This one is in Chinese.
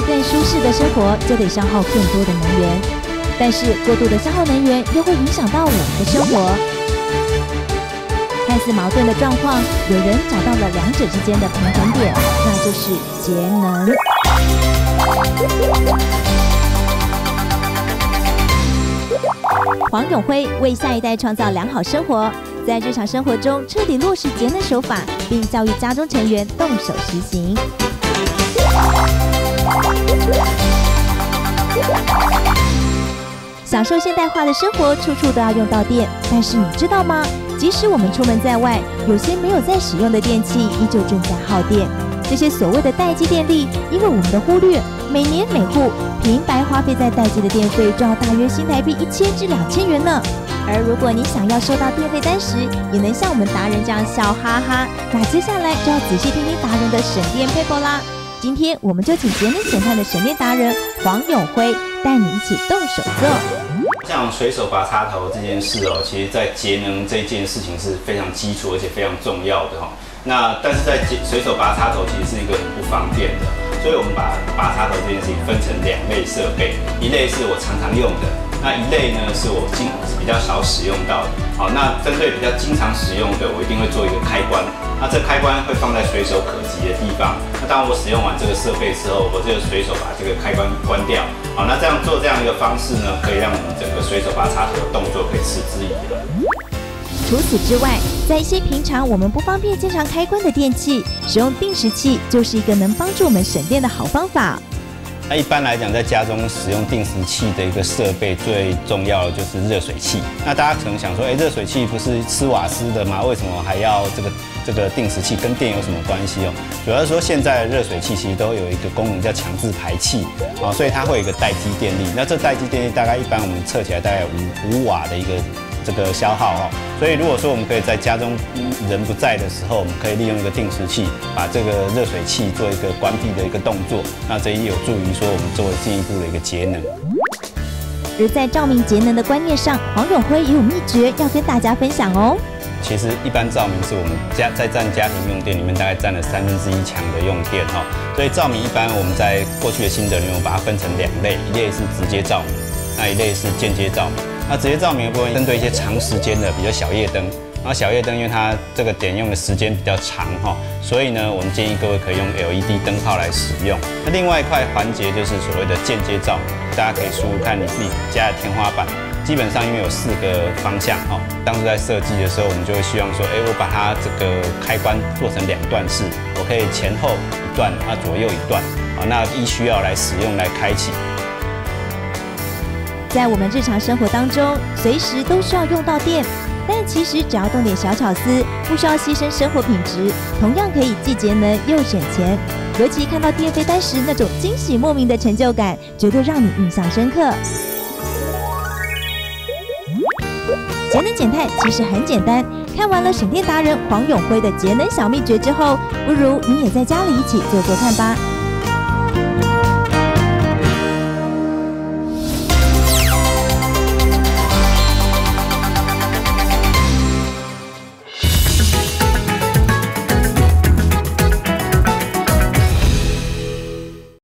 更舒适的生活，就得消耗更多的能源。但是过度的消耗能源，又会影响到我们的生活。看似矛盾的状况，有人找到了两者之间的平衡点，那就是节能。黄永辉为下一代创造良好生活，在日常生活中彻底落实节能手法，并教育家中成员动手实行。享受现代化的生活，处处都要用到电。但是你知道吗？即使我们出门在外，有些没有在使用的电器依旧正在耗电。这些所谓的待机电力，因为我们的忽略，每年每户平白花费在待机的电费就要大约新台币一千至两千元呢。而如果你想要收到电费单时，也能像我们达人这样笑哈哈，那接下来就要仔细听听达人的省电 paper 啦。今天我们就请节能减碳的省电达人黄永辉带你一起动手做。像随手拔插头这件事哦，其实在节能这件事情是非常基础而且非常重要的哈。那但是在随手拔插头其实是一个很不方便的，所以我们把拔插头这件事情分成两类设备，一类是我常常用的，那一类呢是我经比较少使用到的。好，那针对比较经常使用的，我一定会做一个开关。那这开关会放在随手可及的地方。那当我使用完这个设备之后，我就随手把这个开关关掉。好，那这样做这样一个方式呢，可以让我们整个随手拔插头的动作可以持之以恒。除此之外，在一些平常我们不方便经常开关的电器，使用定时器就是一个能帮助我们省电的好方法。那一般来讲，在家中使用定时器的一个设备，最重要的就是热水器。那大家可能想说，哎，热水器不是吃瓦斯的吗？为什么还要这个这个定时器？跟电有什么关系哦？主要是说，现在的热水器其实都有一个功能叫强制排气啊，所以它会有一个待机电力。那这待机电力大概一般我们测起来大概五五瓦的一个。这个消耗哦，所以如果说我们可以在家中人不在的时候，我们可以利用一个定时器，把这个热水器做一个关闭的一个动作，那这也有助于说我们作为进一步的一个节能。而在照明节能的观念上，黄永辉也有秘诀要跟大家分享哦。其实一般照明是我们家在占家庭用电里面大概占了三分之一强的用电哈，所以照明一般我们在过去的心得里面，我把它分成两类，一类是直接照明，那一类是间接照明。那直接照明的部分，针对一些长时间的，比如小夜灯。然后小夜灯，因为它这个点用的时间比较长哈，所以呢，我们建议各位可以用 LED 灯泡来使用。那另外一块环节就是所谓的间接照明，大家可以输入看你自己家的天花板，基本上因为有四个方向哈，当时在设计的时候，我们就会希望说，哎，我把它这个开关做成两段式，我可以前后一段，啊左右一段，啊那依需要来使用来开启。在我们日常生活当中，随时都需要用到电，但其实只要动点小巧思，不需要牺牲生活品质，同样可以既节能又省钱。尤其看到电费单时那种惊喜莫名的成就感，绝对让你印象深刻。节能减碳其实很简单，看完了省电达人黄永辉的节能小秘诀之后，不如你也在家里一起做做看吧。